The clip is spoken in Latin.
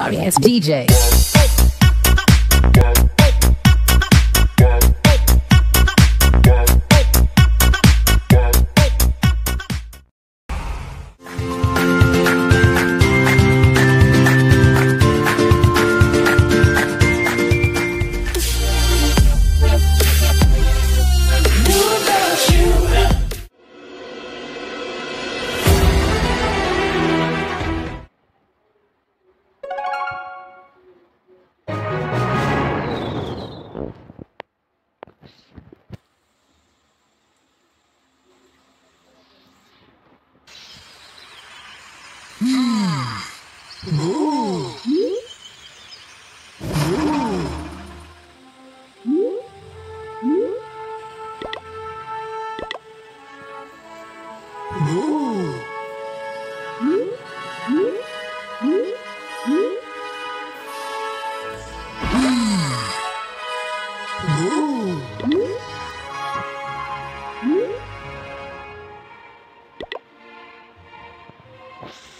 Sorry ass DJ. you